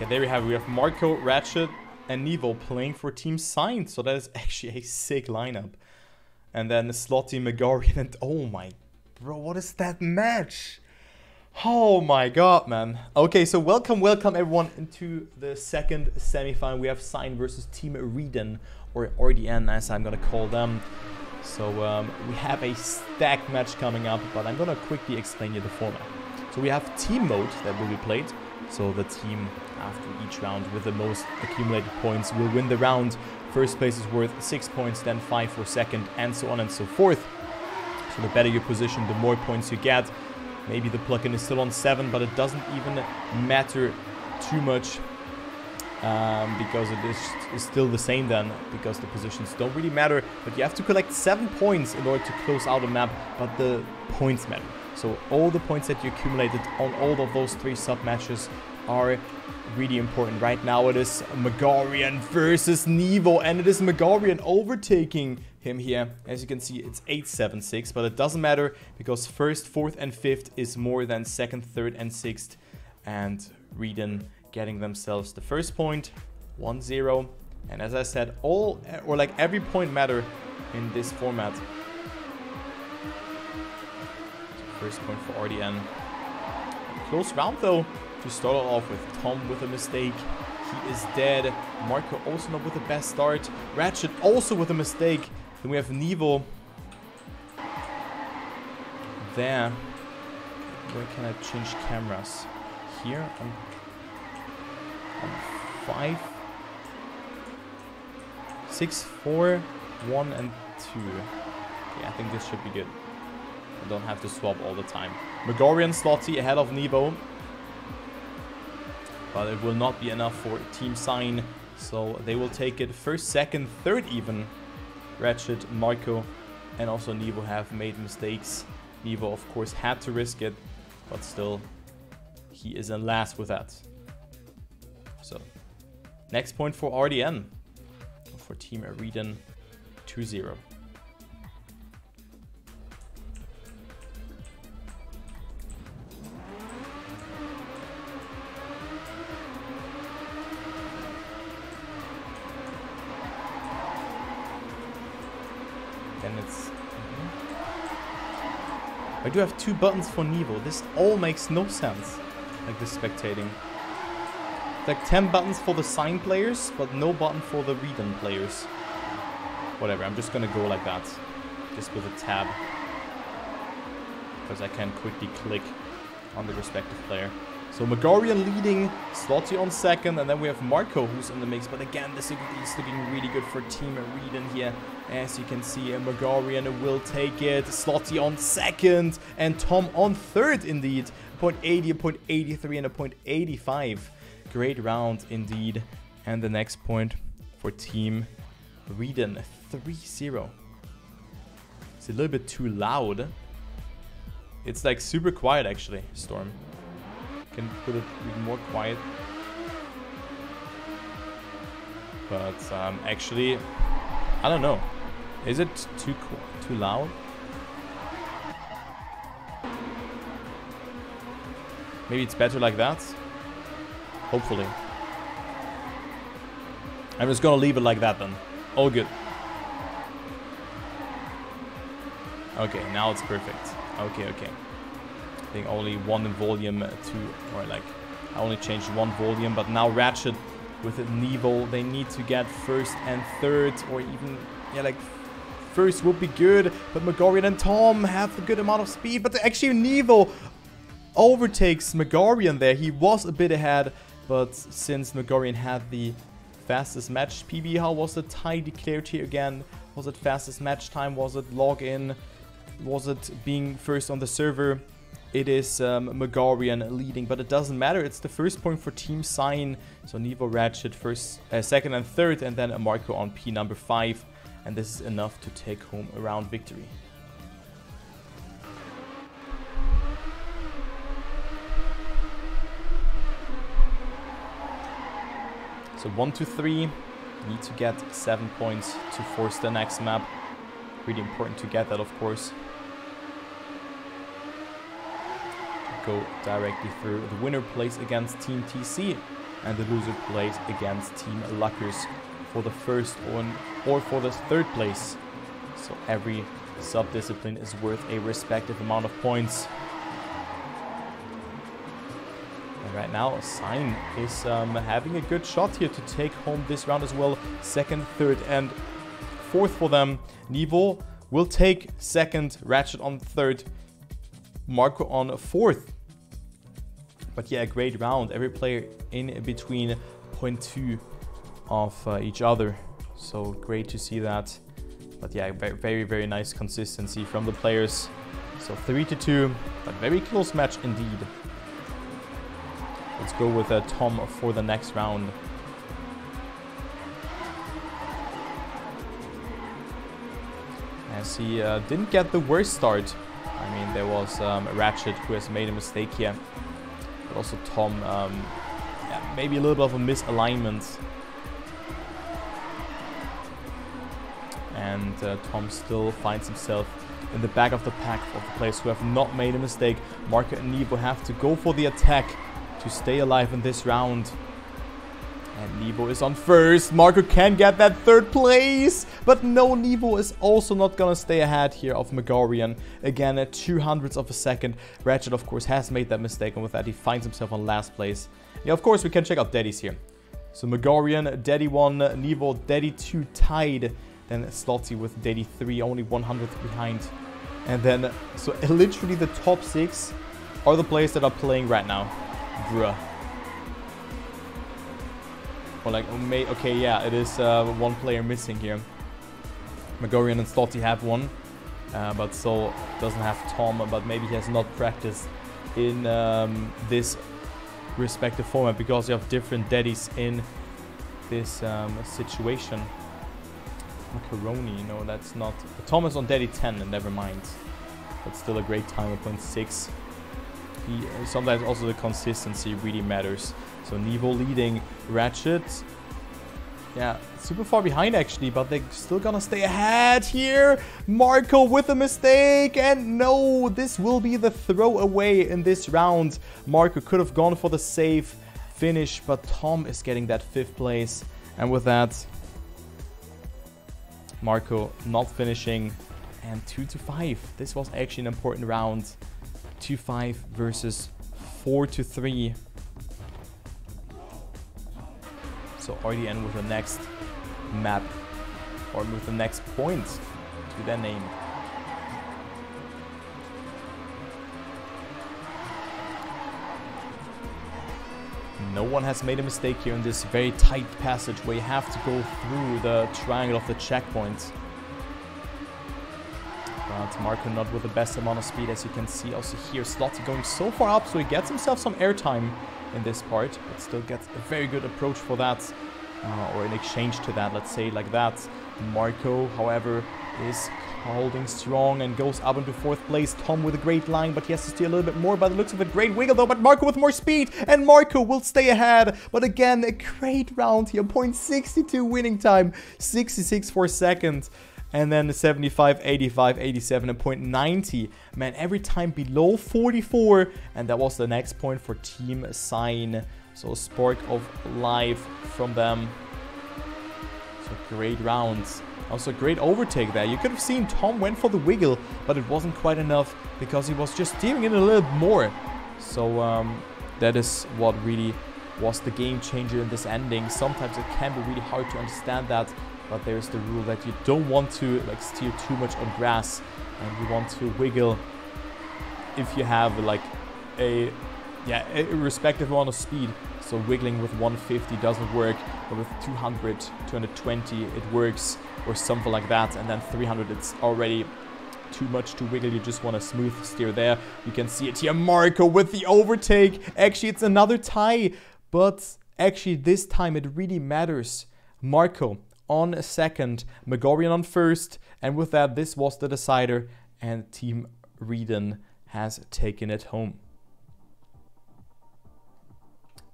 Okay, there we have we have Marco, Ratchet, and Nevo playing for Team Sign. So that is actually a sick lineup. And then Slotty, Megarian, and oh my, bro, what is that match? Oh my god, man. Okay, so welcome, welcome everyone into the second semifinal. We have Sign versus Team Reden, or RDN as I'm gonna call them. So um, we have a stacked match coming up, but I'm gonna quickly explain you the format. So we have team mode that will be played. So the team after each round with the most accumulated points will win the round. First place is worth 6 points, then 5 for second, and so on and so forth. So the better your position, the more points you get. Maybe the plugin is still on 7, but it doesn't even matter too much um, because it is, is, still the same then, because the positions don't really matter. But you have to collect 7 points in order to close out a map, but the points matter. So all the points that you accumulated on all of those three sub-matches are really important. Right now it is Megarian versus Nevo, and it is Megarian overtaking him here. As you can see, it's 8-7-6, but it doesn't matter because first, fourth, and fifth is more than second, third, and sixth. And Reden getting themselves the first point, 1-0. And as I said, all or like every point matter in this format. First point for RDN. Close round though. To start off with Tom with a mistake. He is dead. Marco also not with the best start. Ratchet also with a mistake. Then we have Nevo. There. Where can I change cameras? Here on, on five, six, four, one, and two. Okay, I think this should be good. Don't have to swap all the time. Megorian Slotty ahead of Nebo. But it will not be enough for Team Sign. So they will take it first, second, third even. Ratchet, Marco, and also Nebo have made mistakes. Nebo, of course, had to risk it. But still, he is in last with that. So, next point for RDN. For Team Areden, 2-0. I do have two buttons for Nevo. This all makes no sense. Like the spectating. Like 10 buttons for the sign players, but no button for the Reden players. Whatever, I'm just gonna go like that. Just with a tab. Because I can quickly click on the respective player. So Megarian leading, Slotty on second, and then we have Marco who's in the mix. But again, this is looking really good for Team Reden here. As you can see, Megarian will take it. Slotty on second, and Tom on third indeed. Point 80, a point 83, and a point 85. Great round indeed. And the next point for Team Reden, 3-0. It's a little bit too loud. It's like super quiet actually, Storm can put it even more quiet. But um, actually, I don't know. Is it too too loud? Maybe it's better like that. Hopefully. I'm just gonna leave it like that then. All good. Okay, now it's perfect. Okay, okay. I think only one volume to, or like, I only changed one volume, but now Ratchet with Nevo, they need to get first and third, or even, yeah, like, first would be good, but Megarian and Tom have a good amount of speed, but actually Nevo overtakes Megarian there. He was a bit ahead, but since Megarian had the fastest match PB, how was the tie declared here again? Was it fastest match time? Was it login? Was it being first on the server? It is um, Megarian leading, but it doesn't matter. It's the first point for Team Sign. So Nevo Ratchet first, uh, second and third, and then a Marco on P number five. And this is enough to take home a round victory. So one, two, three. Need to get seven points to force the next map. Really important to get that, of course. Go directly through. The winner plays against Team TC. and the loser plays against Team Luckers for the first one or for the third place. So every sub-discipline is worth a respective amount of points. And right now, Sign is um, having a good shot here to take home this round as well. Second, third, and fourth for them. Nivo will take second, Ratchet on third, Marco on fourth. But yeah, great round. Every player in between 0.2 of uh, each other. So great to see that. But yeah, very, very nice consistency from the players. So 3 to 2, but very close match indeed. Let's go with uh, Tom for the next round. As he uh, didn't get the worst start. I mean, there was um, Ratchet who has made a mistake here. But also Tom, um, yeah, maybe a little bit of a misalignment and uh, Tom still finds himself in the back of the pack of the players who have not made a mistake. Marco and Nevo have to go for the attack to stay alive in this round. And Nevo is on first. Marco can get that third place. But no, Nevo is also not going to stay ahead here of Megarian. Again, at two hundredths of a second. Ratchet, of course, has made that mistake. And with that, he finds himself on last place. Yeah, of course, we can check out Dedi's here. So Megarian, Dedi 1, Nevo, Dedi 2 tied. Then Slotty with Dedi 3, only 100th behind. And then, so literally the top 6 are the players that are playing right now. Bruh. Or like, okay, yeah, it is uh, one player missing here. Megorian and Slotty have one. Uh, but Sol doesn't have Tom, but maybe he has not practiced in um, this respective format because you have different dedis in this um, situation. Macaroni, no, that's not. Thomas on Dedi 10, and never mind. But still a great time of 0.6. Sometimes also the consistency really matters. So Nevo leading Ratchet. Yeah, super far behind actually, but they're still gonna stay ahead here. Marco with a mistake, and no, this will be the throwaway in this round. Marco could have gone for the safe finish, but Tom is getting that fifth place. And with that, Marco not finishing and 2 to 5. This was actually an important round. 2 5 versus 4 to 3. So RDN with the next map or with the next point to their name. No one has made a mistake here in this very tight passage where you have to go through the triangle of the checkpoints. But Marco not with the best amount of speed as you can see also here. Slotty going so far up so he gets himself some airtime in this part. But still gets a very good approach for that. Uh, or in exchange to that, let's say like that. Marco, however, is holding strong and goes up into fourth place. Tom with a great line, but he has to steal a little bit more by the looks of it. Great wiggle though, but Marco with more speed, and Marco will stay ahead. But again, a great round here. 0.62 winning time, 66 for second. And then the 75, 85, 87, and 0.90. Man, every time below 44. And that was the next point for Team Sign. So a spark of life from them. So great rounds. Also, great overtake there. You could have seen Tom went for the wiggle, but it wasn't quite enough because he was just steering it a little more. So um, that is what really was the game changer in this ending. Sometimes it can be really hard to understand that, but there's the rule that you don't want to like steer too much on grass and you want to wiggle if you have like a yeah respective amount of speed so wiggling with 150 doesn't work but with 200 220 it works or something like that. And then 300, it's already too much to wiggle. You just want a smooth steer there. You can see it here. Marco with the overtake. Actually, it's another tie. But actually, this time it really matters. Marco on second. Megorian on first. And with that, this was the decider. And Team Reden has taken it home.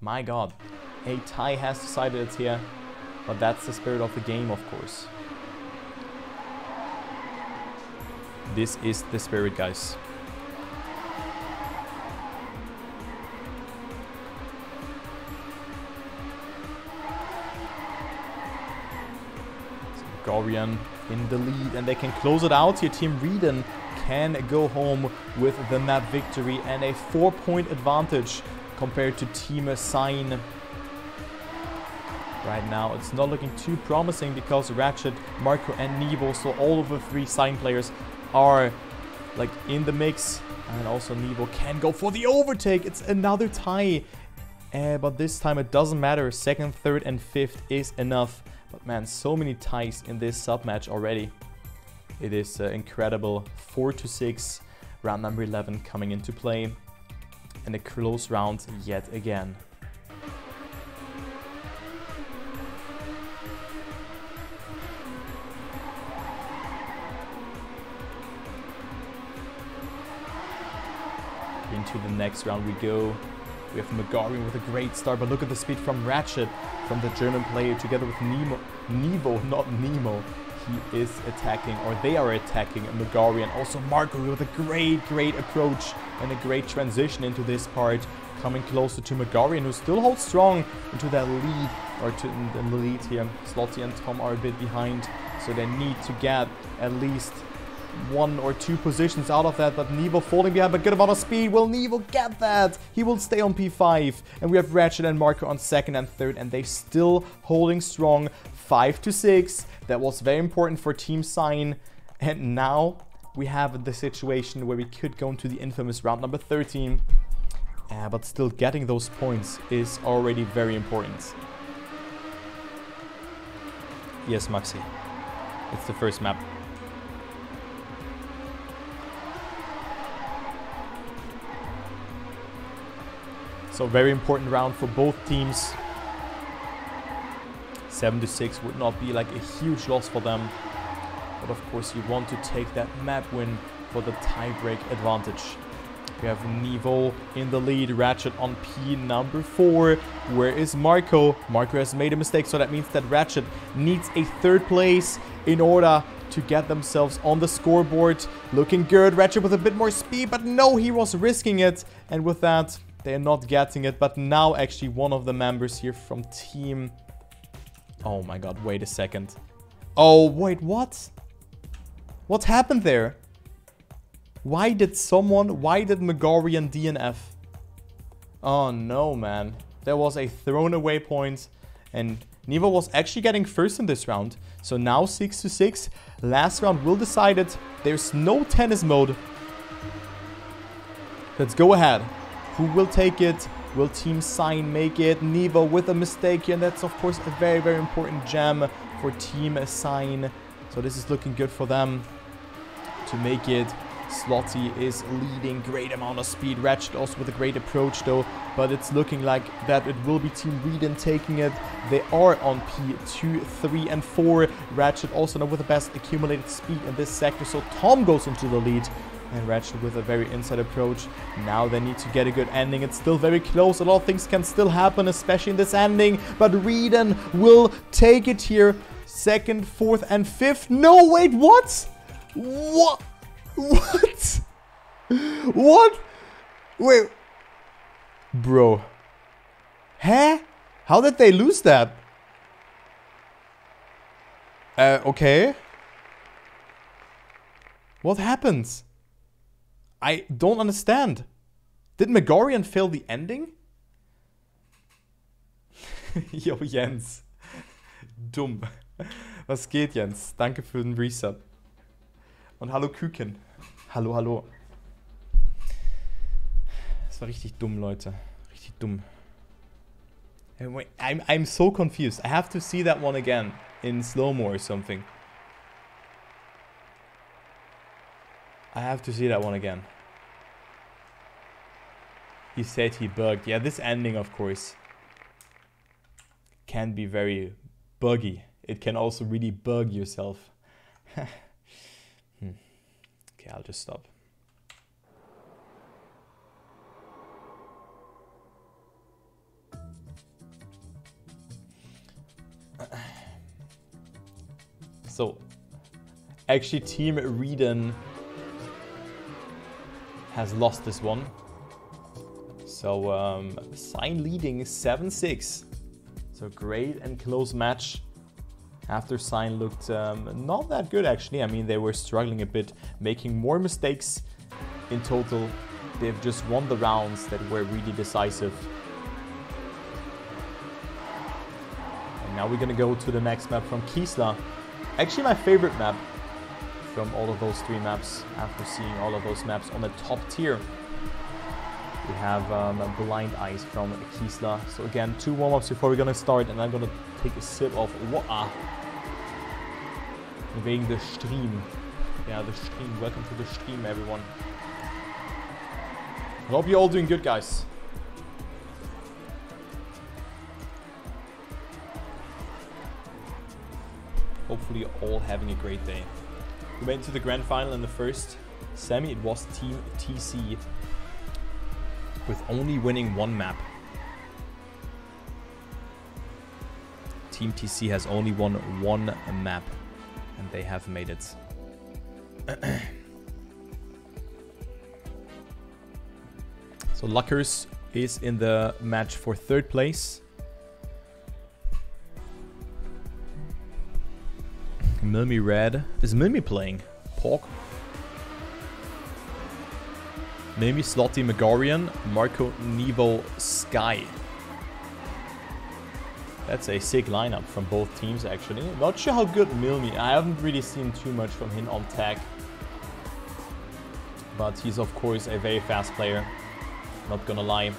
My god. A tie has decided it here. But that's the spirit of the game, of course. This is the spirit, guys. Megarian in the lead and they can close it out here. Team Reden can go home with the map victory and a four point advantage compared to Team Sign. Right now, it's not looking too promising because Ratchet, Marco, and Nevo, so all of the three Sign players are like in the mix. And also Nevo can go for the overtake. It's another tie. Uh, but this time it doesn't matter. Second, third, and fifth is enough. But man, so many ties in this sub match already. It is uh, incredible. 4 to 6, round number 11 coming into play. And a close round yet again. Into the next round we go. We have Megarian with a great start, but look at the speed from Ratchet, from the German player, together with Nemo, Nevo, not Nemo. He is attacking, or they are attacking Megarian. Also Marco with a great, great approach and a great transition into this part, coming closer to Megarian, who still holds strong into that lead, or to the lead here. Slotty and Tom are a bit behind, so they need to get at least one or two positions out of that, but Nevo falling behind, but good amount of speed. Will Nevo get that? He will stay on P5. And we have Ratchet and Marco on second and third, and they still holding strong 5 to 6. That was very important for Team Sign. And now we have the situation where we could go into the infamous round number 13. Uh, but still getting those points is already very important. Yes, Maxi. It's the first map. So very important round for both teams. 7 to 6 would not be like a huge loss for them. But of course you want to take that map win for the tiebreak advantage. We have Nevo in the lead, Ratchet on P number 4. Where is Marco? Marco has made a mistake, so that means that Ratchet needs a third place in order to get themselves on the scoreboard. Looking good, Ratchet with a bit more speed, but no, he was risking it. And with that, they're not getting it, but now actually one of the members here from team... Oh my god, wait a second. Oh, wait, what? What happened there? Why did someone... Why did Megarian DNF? Oh no, man. There was a thrown away point and Nevo was actually getting first in this round. So now 6 to 6. Last round will decide it. There's no tennis mode. Let's go ahead. Who will take it? Will Team Sign make it? Nevo with a mistake here, and that's of course a very, very important gem for Team Sign. So this is looking good for them to make it. Slotty is leading, great amount of speed. Ratchet also with a great approach though, but it's looking like that it will be Team Reden taking it. They are on P2, 3 and 4. Ratchet also now with the best accumulated speed in this sector, so Tom goes into the lead and Ratchet with a very inside approach. Now they need to get a good ending. It's still very close. A lot of things can still happen, especially in this ending. But Reden will take it here. Second, fourth, and fifth. No, wait, what? What? What? What? Wait. Bro. Huh? How did they lose that? Uh, okay. What happens? I don't understand. Did Megorian fail the ending? Yo, Jens. Dumm. Was geht, Jens? Danke für den Reset. Und hallo Küken. Hallo, hallo. Das war richtig dumm, Leute. Richtig dumm. I'm, I'm so confused. I have to see that one again in slow-mo or something. I have to see that one again. He said he bugged. Yeah, this ending, of course, can be very buggy. It can also really bug yourself. hmm. Okay, I'll just stop. So, actually Team Reden has lost this one. So um, Sign leading 7-6. So great and close match. after Sign looked um, not that good actually. I mean, they were struggling a bit, making more mistakes in total. They've just won the rounds that were really decisive. And now we're gonna go to the next map from Kisla. Actually, my favorite map from all of those three maps after seeing all of those maps on the top tier. We have um, Blind Ice from Kisla. So again, two warm-ups before we're gonna start and I'm gonna take a sip of water. Wegen the stream. Yeah, the stream. Welcome to the stream, everyone. I hope you're all doing good, guys. Hopefully you're all having a great day. We made it to the grand final in the first semi. It was Team TC with only winning one map. Team TC has only won one map and they have made it. so Luckers is in the match for third place. Milmy Red. Is Milmy playing? Pork? Milmy, Slotty, Megarian, Marco, Nevo, Sky. That's a sick lineup from both teams, actually. Not sure how good Milmi, I haven't really seen too much from him on tag. But he's, of course, a very fast player. Not gonna lie.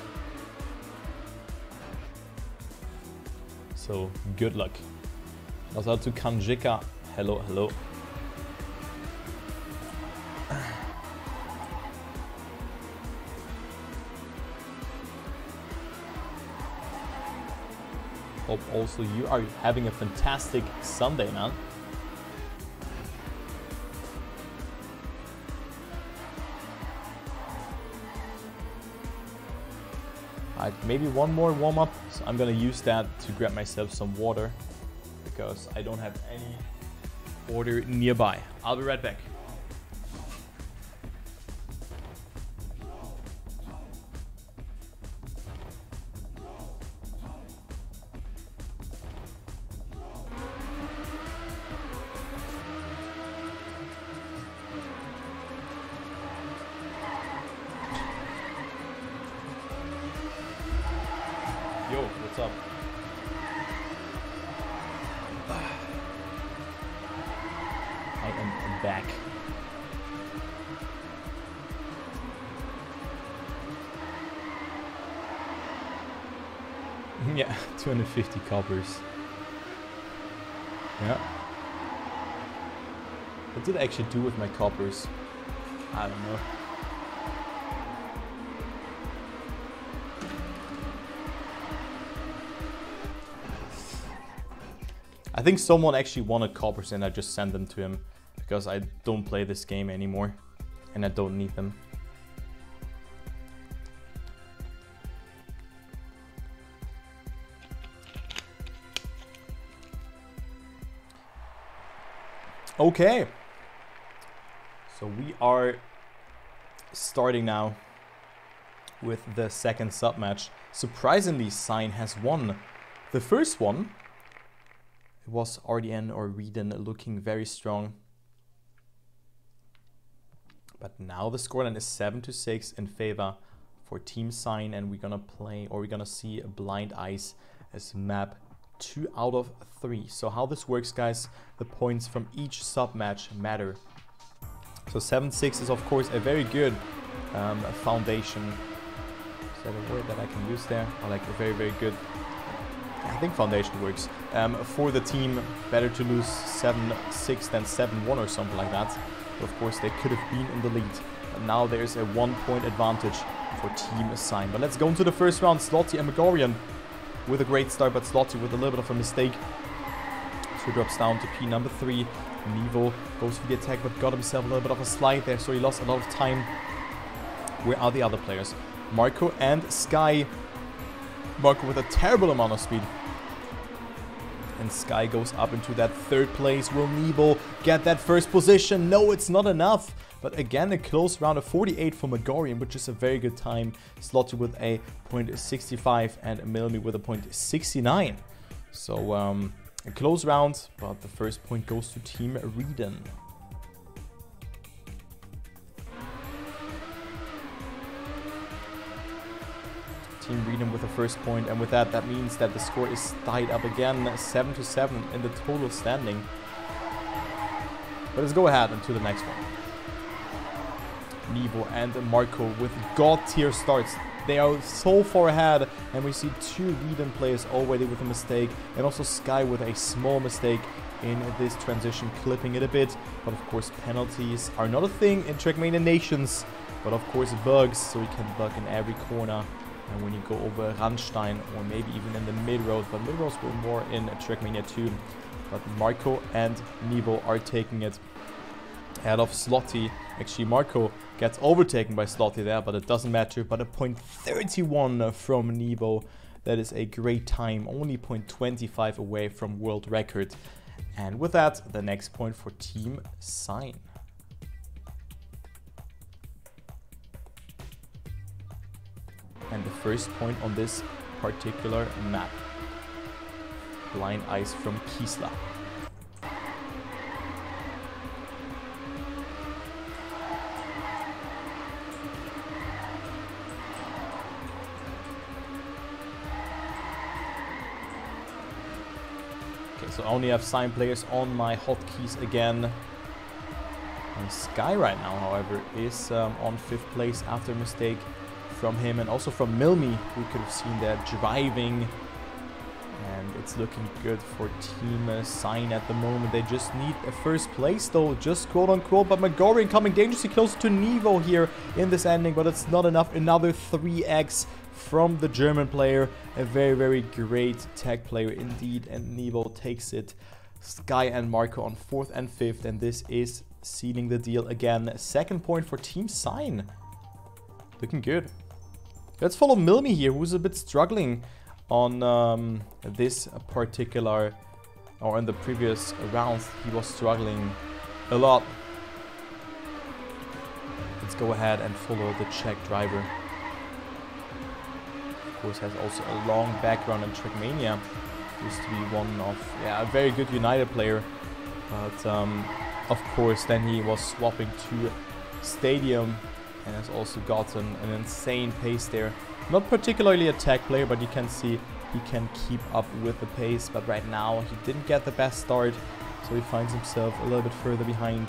So, good luck. Also to Kanjika. Hello, hello. Hope also you are having a fantastic Sunday, man. Alright, maybe one more warm-up. So I'm gonna use that to grab myself some water because I don't have any water nearby. I'll be right back. 250 coppers. Yeah. What did I actually do with my coppers? I don't know. I think someone actually wanted coppers and I just sent them to him because I don't play this game anymore and I don't need them. Okay. So we are starting now with the second sub match. Surprisingly, Sign has won the first one it was RDN or Reden looking very strong. But now the scoreline is 7 to 6 in favor for Team Sign, and we're gonna play or we're gonna see a Blind Ice as map 2 out of 3. So how this works guys, the points from each sub match matter. So 7-6 is of course a very good um, foundation. Is that a word that I can use there? I like a very very good I think Foundation works. Um, for the team, better to lose 7-6 than 7-1 or something like that. But of course, they could have been in the lead. But now there's a one-point advantage for Team Sign. But let's go into the first round. Slotty and Megarian with a great start, but Slotty with a little bit of a mistake. So drops down to P number 3. Nevo goes for the attack, but got himself a little bit of a slide there, so he lost a lot of time. Where are the other players? Marco and Sky Marco with a terrible amount of speed. And Sky goes up into that third place. Will Nebo get that first position? No, it's not enough. But again, a close round of 48 for Megarian, which is a very good time. slotted with a .65 and Milmy with a .69. So um, A close round, but the first point goes to Team Reden. Team Reden with the first point, and with that, that means that the score is tied up again, 7 to 7 in the total standing. But let's go ahead into the next one. Nevo and Marco with god tier starts. They are so far ahead, and we see two Reden players already with a mistake, and also Sky with a small mistake in this transition, clipping it a bit. But of course, penalties are not a thing in Trackmania Nations, but of course bugs, so you can bug in every corner. And when you go over Randstein, or maybe even in the mid-road, but mid-roads were more in Trackmania 2. But Marco and Nevo are taking it ahead of Slotty. Actually, Marco gets overtaken by Slotty there, but it doesn't matter. But a point 31 from Nebo. That is a great time, only point 25 away from world record. And with that, the next point for Team Sign. And the first point on this particular map. Blind Ice from Kisla. So I only have sign players on my hotkeys again. And Sky right now, however, is um, on fifth place after mistake from him and also from Milmi. We could have seen that driving. And it's looking good for Team Sign at the moment. They just need a first place though, just quote unquote. But Megorian coming dangerously close to Nevo here in this ending, but it's not enough. Another 3x from the German player. A very, very great tag player indeed. And Nevo takes it. Sky and Marco on fourth and fifth. And this is sealing the deal again. Second point for Team Sign. Looking good. Let's follow Milmi here, who's a bit struggling on um, this particular, or in the previous rounds, he was struggling a lot. Let's go ahead and follow the Czech driver course, has also a long background in Trackmania. Used to be one of, yeah, a very good United player. But, um, of course, then he was swapping to Stadium and has also gotten an insane pace there. Not particularly a tech player, but you can see he can keep up with the pace. But right now, he didn't get the best start, so he finds himself a little bit further behind.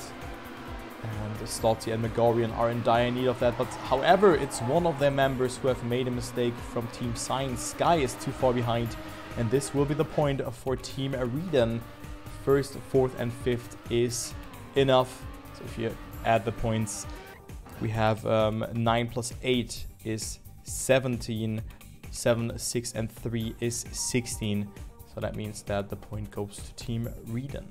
And Slotty and Megorian are in dire need of that. But however, it's one of their members who have made a mistake from Team Science. Sky is too far behind. And this will be the point for Team Areden. First, fourth, and fifth is enough. So if you add the points, we have um, 9 plus 8 is 17. 7, 6, and 3 is 16. So that means that the point goes to Team Reden.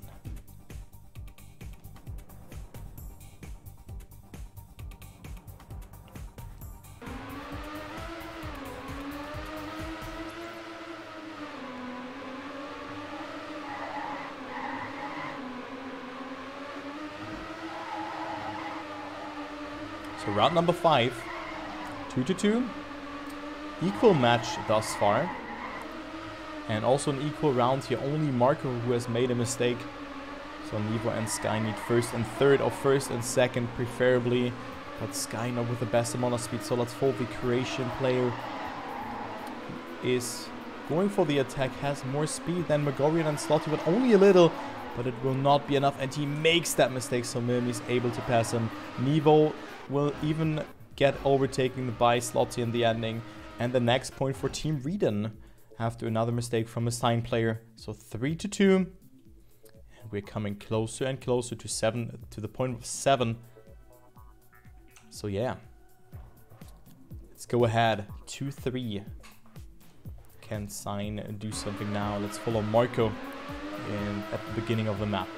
Round number five, two to two. Equal match thus far. And also an equal round here. Only Marco who has made a mistake. So Nevo and Sky need first and third, or first and second preferably. But Sky not with the best amount of speed. So let's fold the Croatian player is going for the attack, has more speed than Megorian and Slotty, but only a little but it will not be enough and he makes that mistake so Milmi is able to pass him. Nevo will even get overtaken by Slotty in the ending and the next point for Team Reden after another mistake from a sign player. So 3 to 2 and we're coming closer and closer to 7 to the point of 7. So yeah. Let's go ahead. 2-3. Can sign do something now. Let's follow Marco in, at the beginning of the map.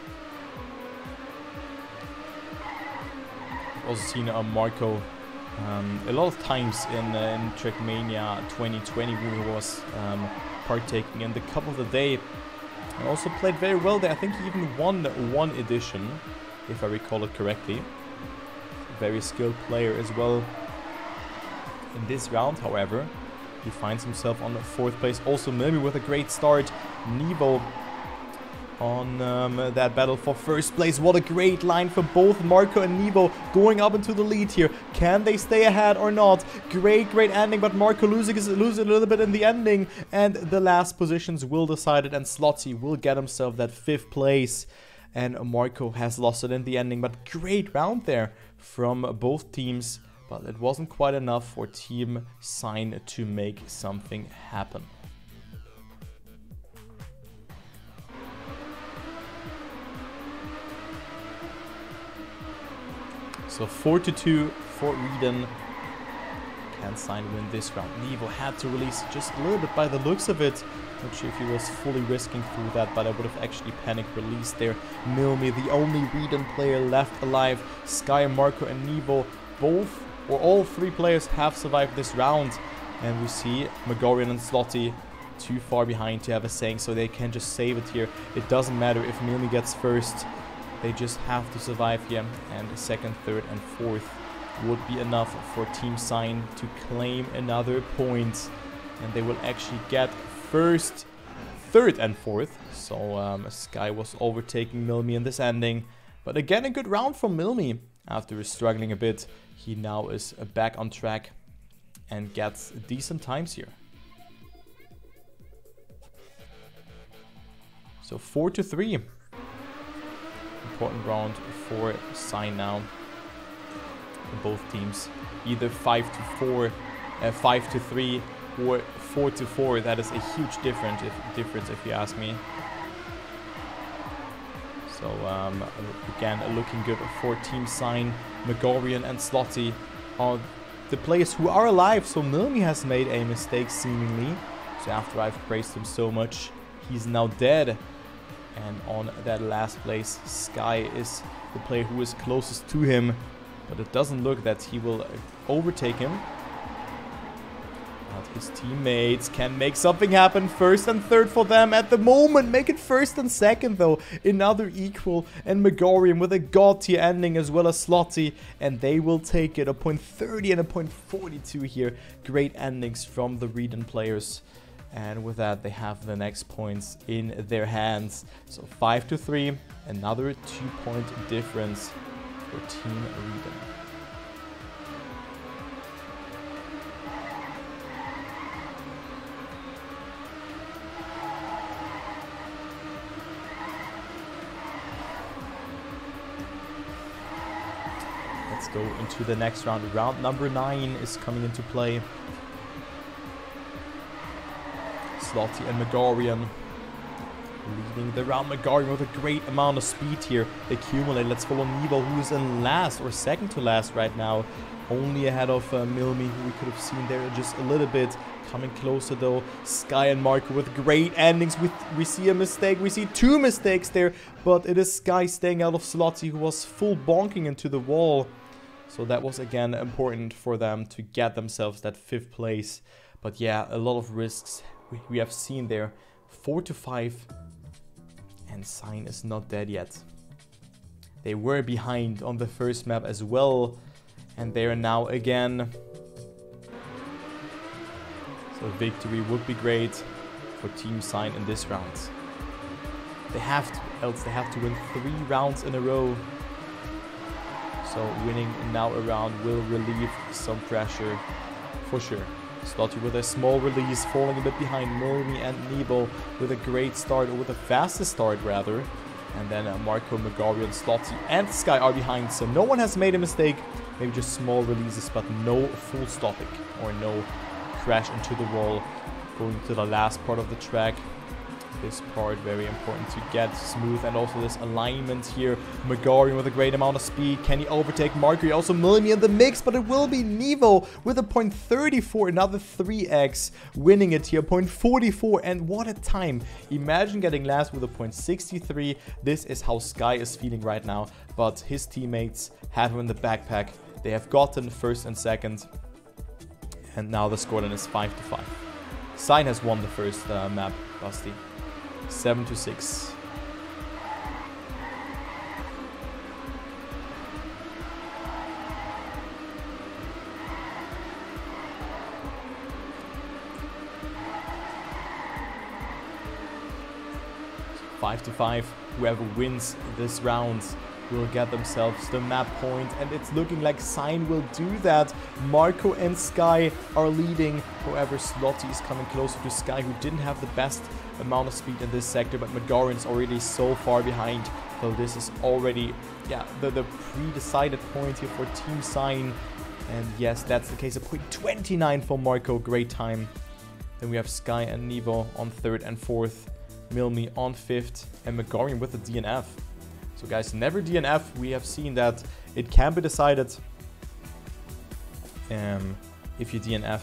Also seen a Marco um, a lot of times in, uh, in Trackmania 2020 who was um, partaking in the Cup of the Day and also played very well there. I think he even won one edition, if I recall it correctly. Very skilled player as well. In this round, however, he finds himself on the fourth place. Also Milmi with a great start. Nevo on um, that battle for first place. What a great line for both Marco and Nevo going up into the lead here. Can they stay ahead or not? Great, great ending, but Marco losing, losing a little bit in the ending. And the last positions will decide it, and Slotty will get himself that fifth place. And Marco has lost it in the ending, but great round there from both teams. But it wasn't quite enough for Team Sign to make something happen. So 4 to 2 for Reden. Can Sign win this round? Nevo had to release just a little bit by the looks of it. Not sure if he was fully risking through that, but I would have actually panic released there. Milmi, the only Reden player left alive. Sky, Marco, and Nevo, both or all three players have survived this round. And we see Megorian and Slotty too far behind to have a saying, so they can just save it here. It doesn't matter if Milmi gets first. They just have to survive here. And second, third, and fourth would be enough for Team Sign to claim another point. And they will actually get first, third, and fourth. So um, Sky was overtaking Milmi in this ending. But again, a good round from Milmi. After struggling a bit, he now is back on track and gets decent times here. So 4 to 3 important round for Sign now. Both teams. Either 5 to 4, uh, 5 to 3, or 4 to 4. That is a huge difference if, difference if you ask me. So um, again, looking good for Team Sign. Megorian and Slotty are the players who are alive. So Milmi has made a mistake seemingly. So after I've praised him so much, he's now dead. And on that last place, Sky is the player who is closest to him. But it doesn't look that he will overtake him. But his teammates can make something happen. First and third for them at the moment. Make it first and second though. Another equal. And Megorian with a god tier ending as well as Slotty. And they will take it. A point 30 and a point 42 here. Great endings from the Reden players. And with that, they have the next points in their hands. So 5 to 3, another 2 point difference for Team Reden. Let's go into the next round. Round number 9 is coming into play. Slotty and Megorian leading the round. Megorian with a great amount of speed here. Accumulate. Let's follow Nebo, who is in last or second to last right now. Only ahead of uh, Milmi, who we could have seen there just a little bit. Coming closer though. Sky and Marco with great endings. We, we see a mistake. We see two mistakes there. But it is Sky staying out of Slotty, who was full bonking into the wall. So that was again important for them to get themselves that fifth place. But yeah, a lot of risks we have seen there 4 to 5 and Sign is not dead yet. They were behind on the first map as well and they are now again. So victory would be great for Team Sign in this round. They have to, else they have to win three rounds in a row. So winning now a round will relieve some pressure for sure. Slotty with a small release, falling a bit behind Milmi and Nebo with a great start, or with a fastest start rather. And then uh, Marco, Megorian, Slotty and Sky are behind, so no one has made a mistake. Maybe just small releases, but no full stopping or no crash into the wall. Going to the last part of the track this part very important to get smooth and also this alignment here. Megorian with a great amount of speed. Can he overtake Marco also Milmi in the mix but it will be Nevo with a point 34 another 3x winning it here. point 44 and what a time. Imagine getting last with a point 63 this is how Sky is feeling right now but his teammates have him in the backpack. They have gotten first and second and now the scoreline is 5 to 5 Sign has won the first uh, map, Basti. 7 to 6. 5 to 5. Whoever wins this round will get themselves the map point and it's looking like Sign will do that. Marco and Sky are leading. However, Slotty is coming closer to Sky who didn't have the best amount of speed in this sector but is already so far behind. So this is already yeah, the, the pre-decided point here for Team Sign. And yes, that's the case. A point 29 for Marco. Great time. Then we have Sky and Nevo on third and fourth. Milmi on fifth. And Megarian with the DNF. So guys, never DNF. We have seen that it can be decided um, if you DNF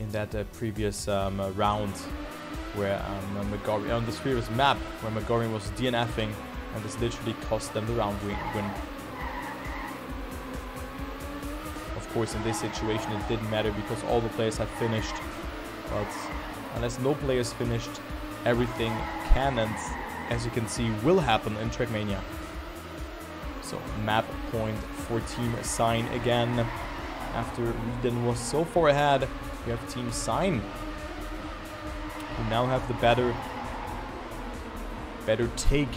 in that uh, previous um, uh, round where um, Megarian, on this previous map where Megarian was DNFing and this literally cost them the round win. Of course, in this situation, it didn't matter because all the players had finished. But unless no players finished, everything can and, as you can see, will happen in Trackmania. So map point for Team Sign again. After Reden was so far ahead, we have Team Sign. Who now have the better better take.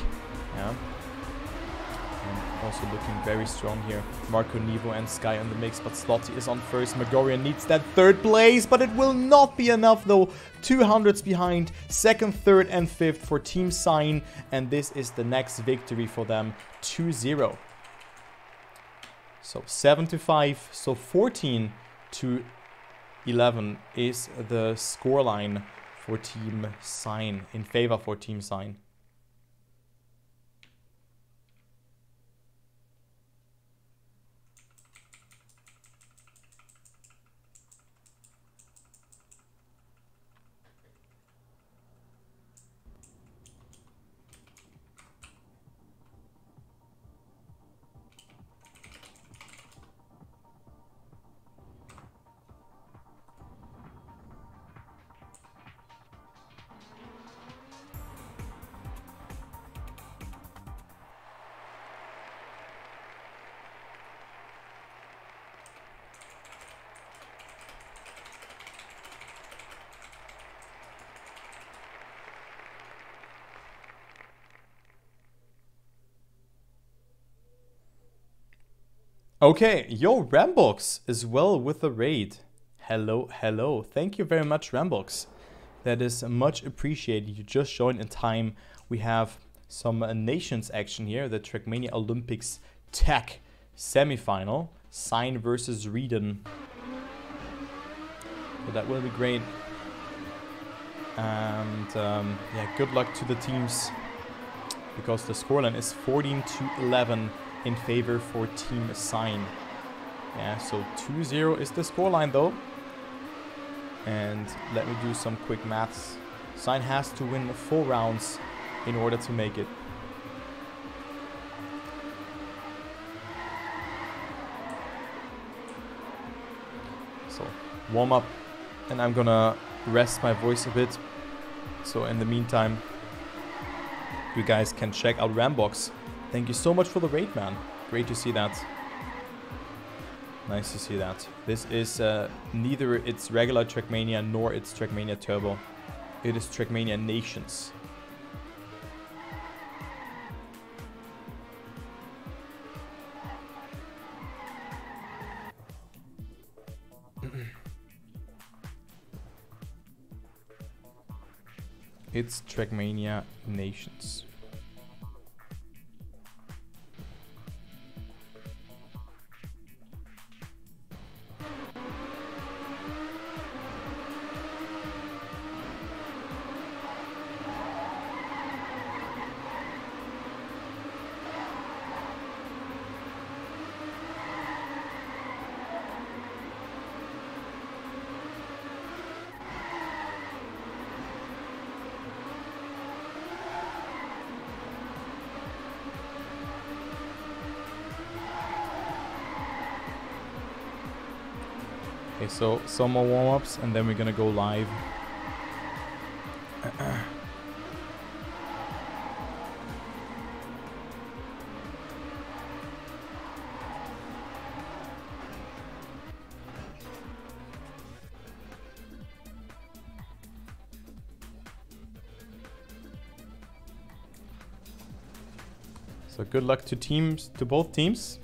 Yeah. And also looking very strong here. Marco Nevo and Sky on the mix, but Slotty is on first. Megorian needs that third place, but it will not be enough though. 200s behind, second, third, and fifth for Team Sign, and this is the next victory for them. 2-0. So 7 to 5, so 14 to 11 is the scoreline for Team Sign, in favor for Team Sign. Okay, yo, Rambox as well with the raid. Hello, hello. Thank you very much, Rambox. That is much appreciated. You just joined in time. We have some uh, nations action here. The Trackmania Olympics Tech semifinal. Sign versus Reden. So that will be great. And um, yeah, good luck to the teams because the scoreline is 14 to 11 in favor for Team Sign. Yeah, so 2-0 is the scoreline though. And let me do some quick maths. Sign has to win four rounds in order to make it. So, warm up. And I'm gonna rest my voice a bit. So in the meantime, you guys can check out Rambox Thank you so much for the raid, man. Great to see that. Nice to see that. This is uh, neither its regular Trackmania nor its Trackmania Turbo. It is Trackmania Nations. it's Trackmania Nations. So some more warm-ups and then we're gonna go live. So good luck to teams, to both teams.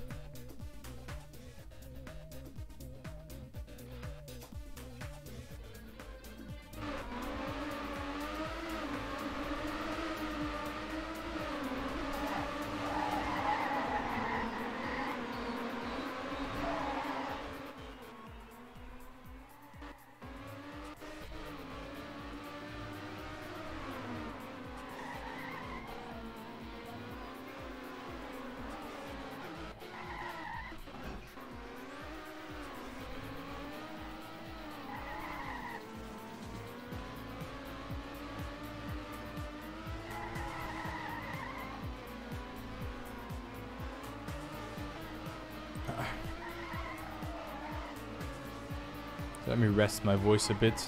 Rest my voice a bit.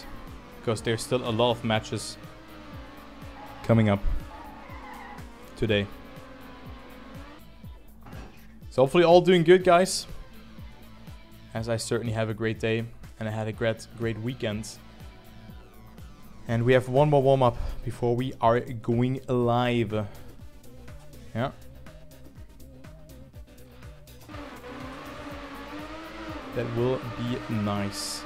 Because there's still a lot of matches coming up today. So hopefully all doing good, guys. As I certainly have a great day and I had a great, great weekend. And we have one more warm-up before we are going live. Yeah. That will be nice.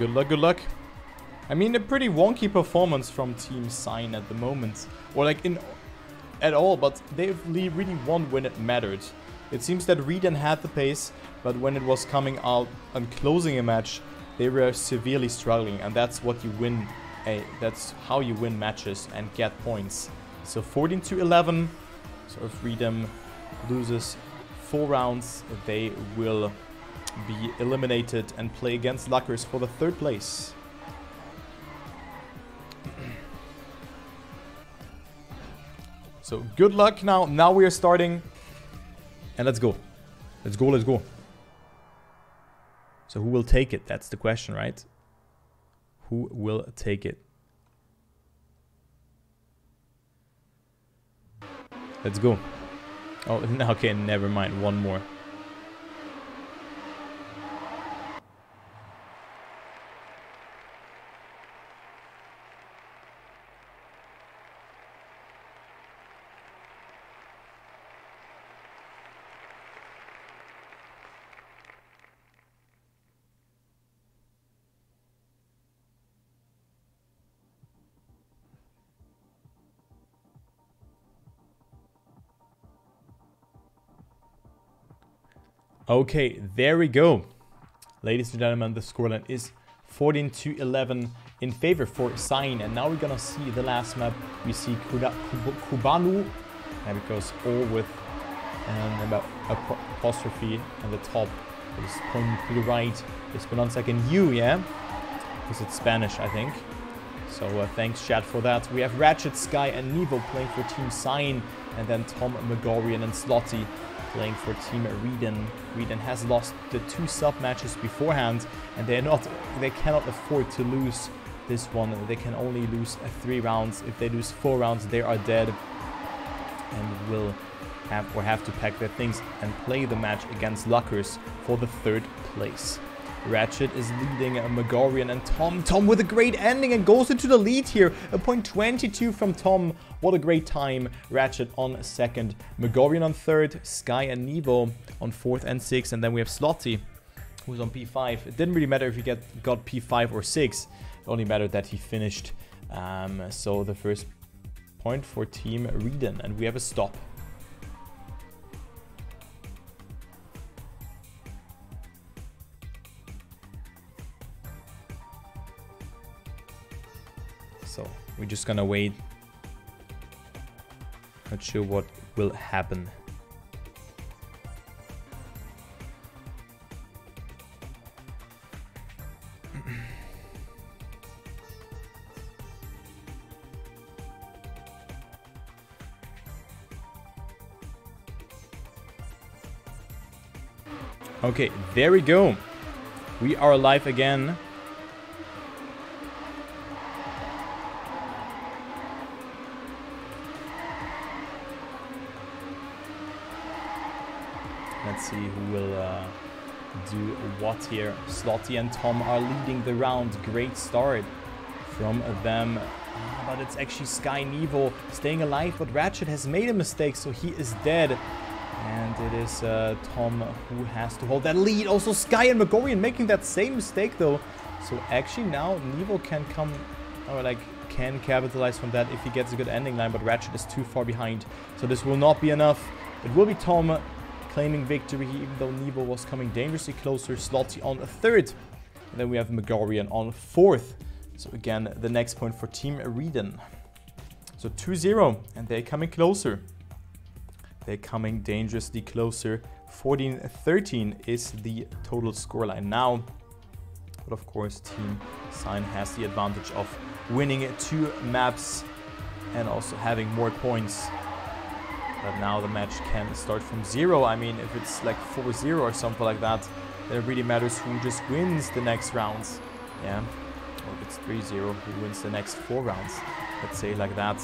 Good luck, good luck. I mean, a pretty wonky performance from Team Sign at the moment. Or like in at all, but they really won when it mattered. It seems that Reden had the pace, but when it was coming out and closing a match, they were severely struggling, and that's what you win. A, that's how you win matches and get points. So 14 to 11. So if Reden loses four rounds, they will be eliminated and play against Luckers for the third place. so good luck now. Now we are starting. And let's go. Let's go, let's go. So who will take it? That's the question, right? Who will take it? Let's go. Oh, okay, never mind. One more. Okay, there we go. Ladies and gentlemen, the scoreline is 14 to 11 in favor for Sign. And now we're gonna see the last map. We see Kubanu, and it goes all with um, about apostrophe at the top. It's pointing to the right. It's pronounced like an U, yeah? Because it's Spanish, I think. So uh, thanks, chat, for that. We have Ratchet, Sky, and Nevo playing for Team Sign, and then Tom, Megorian, and Slotty playing for Team Reden. Reden has lost the two sub matches beforehand, and they're not, they cannot afford to lose this one. They can only lose three rounds. If they lose four rounds, they are dead, and will have or have to pack their things and play the match against Luckers for the third place. Ratchet is leading Megorian and Tom. Tom with a great ending and goes into the lead here. A point 22 from Tom. What a great time. Ratchet on second. Megorian on third. Sky and Nevo on fourth and sixth. And then we have Slotty who's on P5. It didn't really matter if he get, got P5 or 6. It only mattered that he finished. Um, so the first point for Team Reden. And we have a stop. We're just gonna wait. Not sure what will happen. Okay, there we go. We are live again. What here? Slotty and Tom are leading the round. Great start from them. Ah, but it's actually Sky Nevo staying alive, but Ratchet has made a mistake, so he is dead. And it is uh, Tom who has to hold that lead. Also Sky and Megorian making that same mistake though. So actually now Nevo can come, or like can capitalize from that if he gets a good ending line, but Ratchet is too far behind. So this will not be enough. It will be Tom claiming victory, even though Nevo was coming dangerously closer. Slotty on third. And then we have Megorian on fourth. So again, the next point for Team Reden. So 2-0, and they're coming closer. They're coming dangerously closer. 14-13 is the total scoreline now. But of course, Team Sign has the advantage of winning two maps and also having more points. But now the match can start from zero. I mean, if it's like 4-0 or something like that, then it really matters who just wins the next rounds. Yeah. Or if it's 3-0, who wins the next four rounds. Let's say like that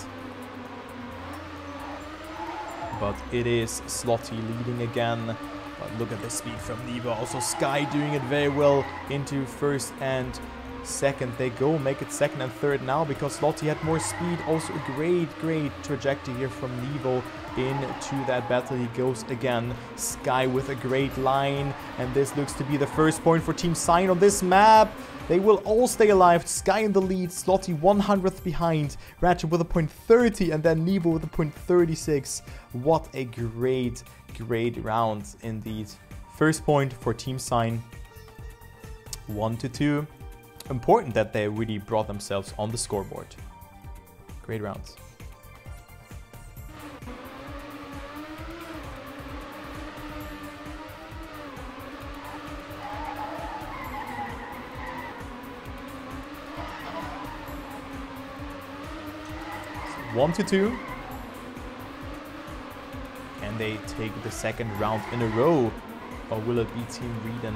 but it is Slotty leading again. But look at the speed from Nevo. Also Sky doing it very well into first and second. They go make it second and third now because Slotty had more speed. Also a great, great trajectory here from Nevo into that battle. He goes again. Sky with a great line. And this looks to be the first point for Team Sign on this map. They will all stay alive. Sky in the lead, Slotty 100th behind, Ratchet with a point 30, and then Nevo with a point 36. What a great, great round indeed. First point for Team Sign. 1 to 2. Important that they really brought themselves on the scoreboard. Great rounds. One to two. Can they take the second round in a row? Or will it be Team Reden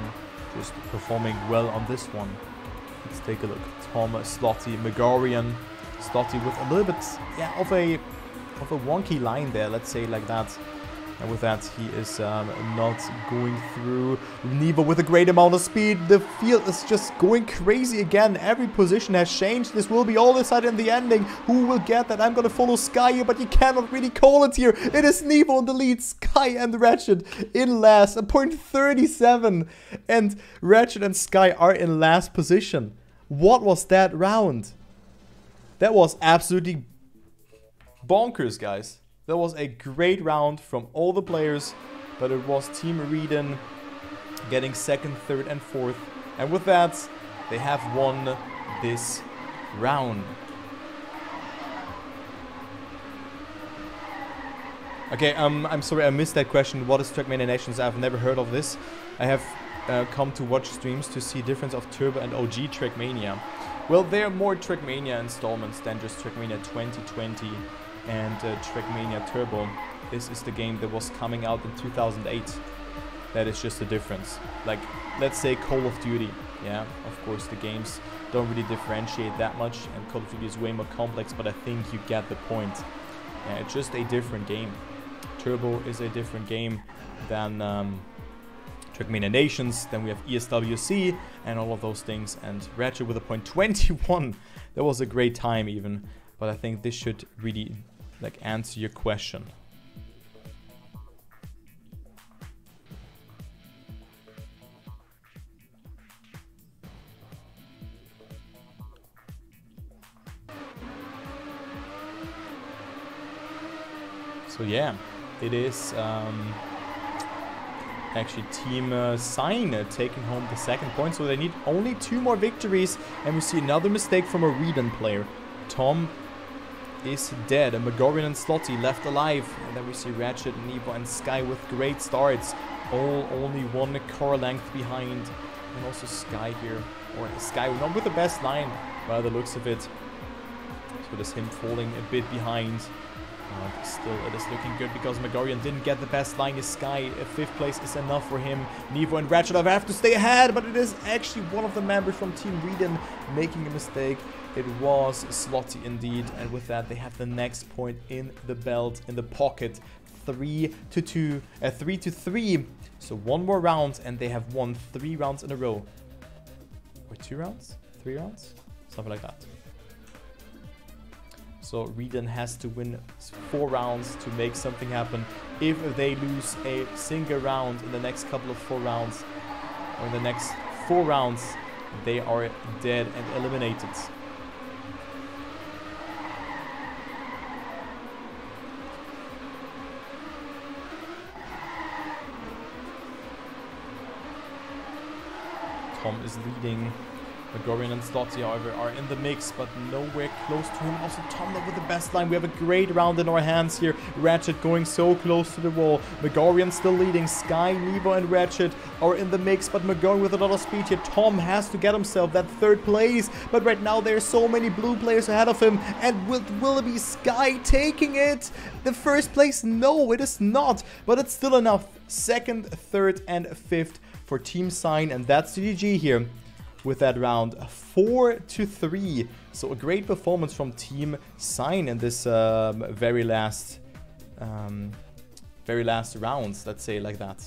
just performing well on this one? Let's take a look. Tom Slotty, Megorian. Slotty with a little bit yeah, of a of a wonky line there, let's say like that. And with that, he is um, not going through. Nevo with a great amount of speed. The field is just going crazy again. Every position has changed. This will be all decided in the ending. Who will get that? I'm going to follow Sky here, but you cannot really call it here. It is Nevo in the lead. Sky and Ratchet in last. A point 37. And Ratchet and Sky are in last position. What was that round? That was absolutely bonkers, guys. That was a great round from all the players, but it was Team Reden getting second, third, and fourth. And with that, they have won this round. Okay, um, I'm sorry I missed that question. What is Trackmania Nations? I've never heard of this. I have uh, come to watch streams to see difference of Turbo and OG Trackmania. Well, there are more Trackmania installments than just Trackmania 2020 and uh, Trackmania Turbo. This is the game that was coming out in 2008. That is just the difference. Like, let's say Call of Duty. Yeah, of course the games don't really differentiate that much and Call of Duty is way more complex, but I think you get the point. Yeah, it's just a different game. Turbo is a different game than um, Trackmania Nations. Then we have ESWC and all of those things. And Ratchet with a point 21. That was a great time even. But I think this should really like answer your question. So yeah, it is um, actually Team uh, Sign uh, taking home the second point. So they need only two more victories. And we see another mistake from a Reden player. Tom is dead. And Megorian and Slotty left alive. And then we see Ratchet, Nevo, and Sky with great starts. All only one car length behind. And also Sky here. Or Sky not with the best line by the looks of it. So there's him falling a bit behind. But still, it is looking good because Megorian didn't get the best line. His Sky, fifth place is enough for him. Nevo and Ratchet have to stay ahead, but it is actually one of the members from Team Reden making a mistake. It was Slotty indeed, and with that they have the next point in the belt, in the pocket. three to two, uh, three to three. So one more round, and they have won three rounds in a row. Or two rounds, three rounds, something like that. So Reden has to win four rounds to make something happen. If they lose a single round in the next couple of four rounds, or in the next four rounds, they are dead and eliminated. Tom is leading. Megorian and Slotty, however, are in the mix, but nowhere close to him. Also, Tom with the best line. We have a great round in our hands here. Ratchet going so close to the wall. Megorian still leading. Sky, Nevo, and Ratchet are in the mix, but Megorian with a lot of speed here. Tom has to get himself that third place, but right now there are so many blue players ahead of him, and will, will it be Sky taking it? The first place? No, it is not, but it's still enough. Second, third, and fifth for Team Sign, and that's GG here with that round 4 to 3 so a great performance from team sign in this um, very last um, very last rounds let's say like that